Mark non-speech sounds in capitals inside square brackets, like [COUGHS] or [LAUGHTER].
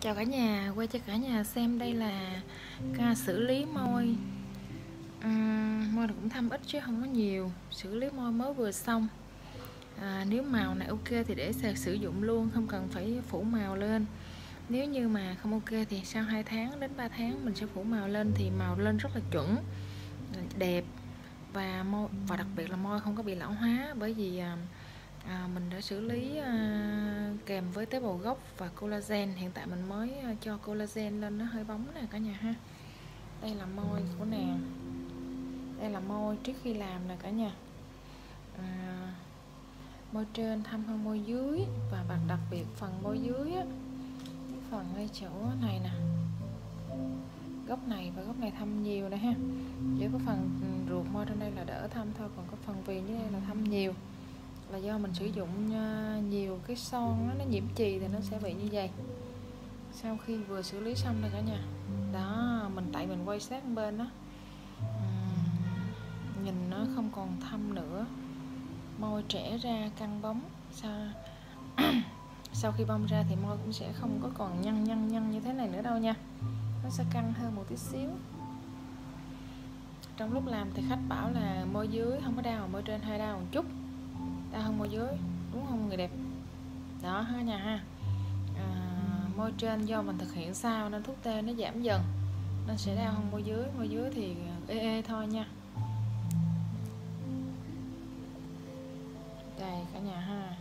Chào cả nhà, quay cho cả nhà xem đây là ca xử lý môi à, Môi cũng thâm ít chứ không có nhiều. Xử lý môi mới vừa xong. À, Nếu màu này ok thì để sử dụng luôn Không cần phải phủ màu lên. Nếu như mà không ok thì sau 2 tháng đến 3 tháng mình sẽ phủ màu lên Thì màu lên rất là chuẩn Đẹp. Và môi và đặc biệt là môi không có bị lão hóa Bởi vì à, à, mình đã xử lý à, kèm với tế bào gốc và collagen. Hiện tại mình mới à, cho collagen lên nó hơi bóng nè cả nhà ha. Đây là môi của nàng. Đây là môi trước khi làm nè cả nhà. À, môi trên thâm hơn môi dưới và đặc đặc biệt phần môi dưới á, cái phần ngay chỗ này nè. Góc này và góc này thâm nhiều nè ha. Chỉ có phần ruột môi trên đây là đỡ thâm thôi còn có phần viền dưới đây là thâm nhiều là do mình sử dụng ờ, nhiều cái son nó nhiễm chì thì nó sẽ bị như vậy. Sau khi vừa xử lý xong rồi cả nhà. Đó, mình tại mình quay sát bên đó nhìn nó không còn thâm nữa. Môi trẻ ra căng bóng sau [COUGHS] sau khi bong ra thì môi cũng sẽ không có còn nhăn nhăn nhăn như thế này nữa đâu nha. Nó sẽ căng hơn một tí xíu. Trong lúc làm thì khách bảo là môi dưới, không có đau môi trên hơi đau một chút môi dưới đúng không người đẹp? Đó ha nhà ha. À, môi trên do mình thực hiện sao nên thuốc tê nó giảm dần nên sẽ đau hơn môi dưới. Môi dưới thì ờ, ê ê thôi nha. Đây cả nhà ha.